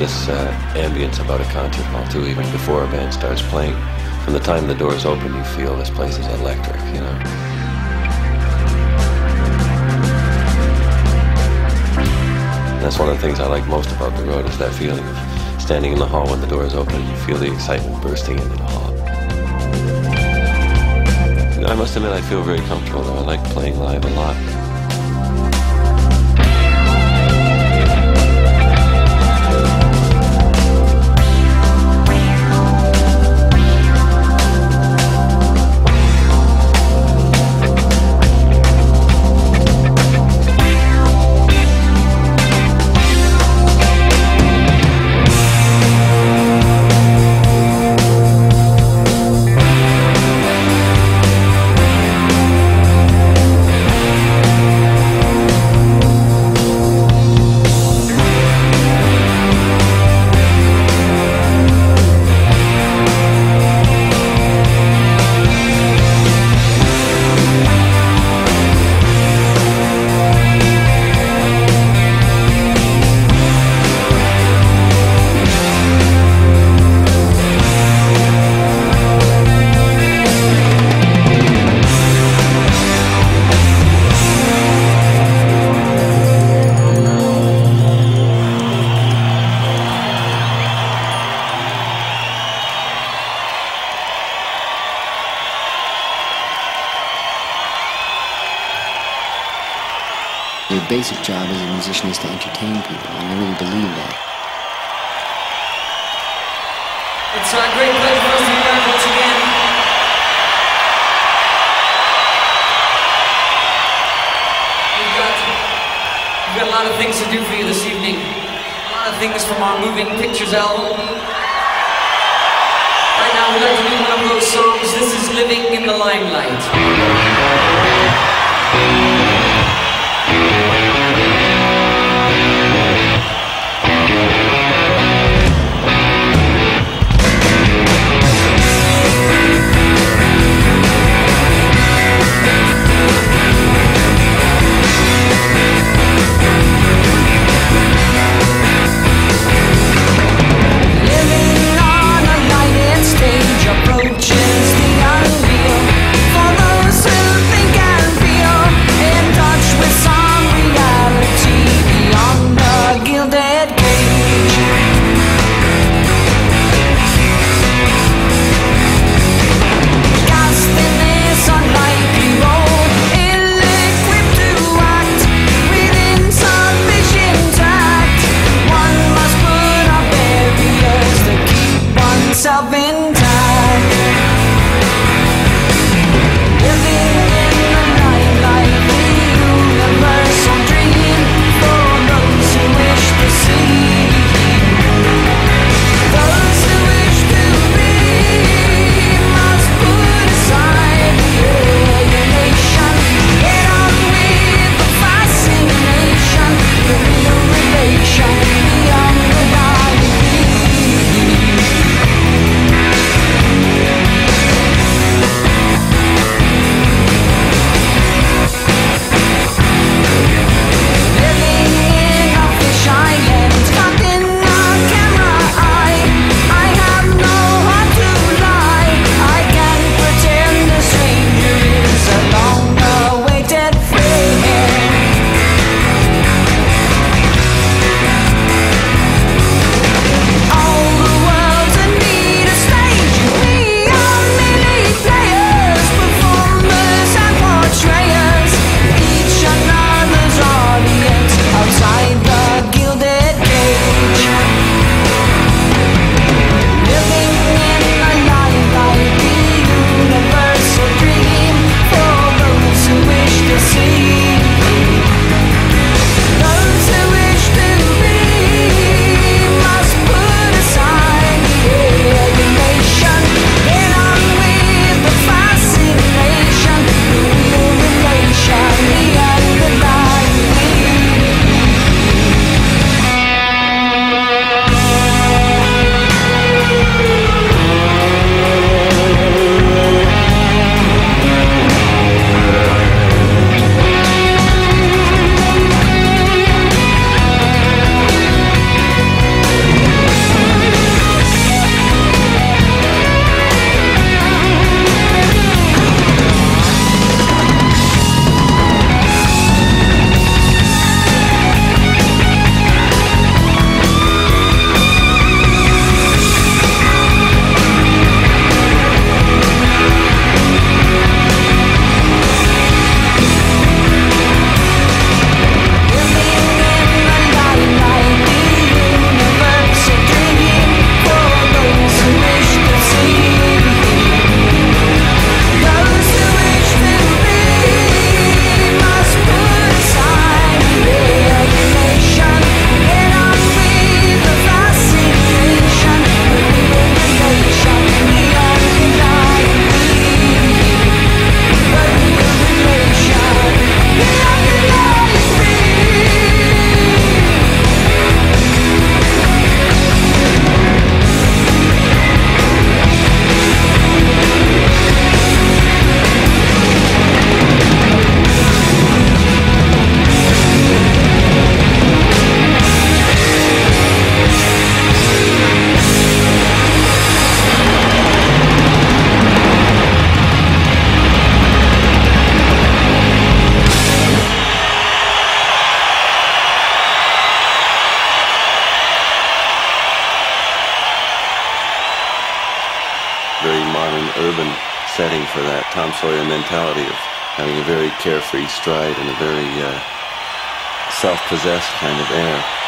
tremendous uh, ambience about a concert hall too. Even before a band starts playing, from the time the doors open, you feel this place is electric. You know. That's one of the things I like most about the road is that feeling of standing in the hall when the doors open and you feel the excitement bursting into the hall. I must admit I feel very comfortable though. I like playing live a lot. Your basic job as a musician is to entertain people, and I really believe that. It's a great pleasure for us to be once again. We've got, we've got a lot of things to do for you this evening. A lot of things from our Moving Pictures album. Right now, we'd like to do one of those songs. This is Living in the Limelight. an urban setting for that Tom Sawyer mentality of having a very carefree stride and a very uh, self-possessed kind of air.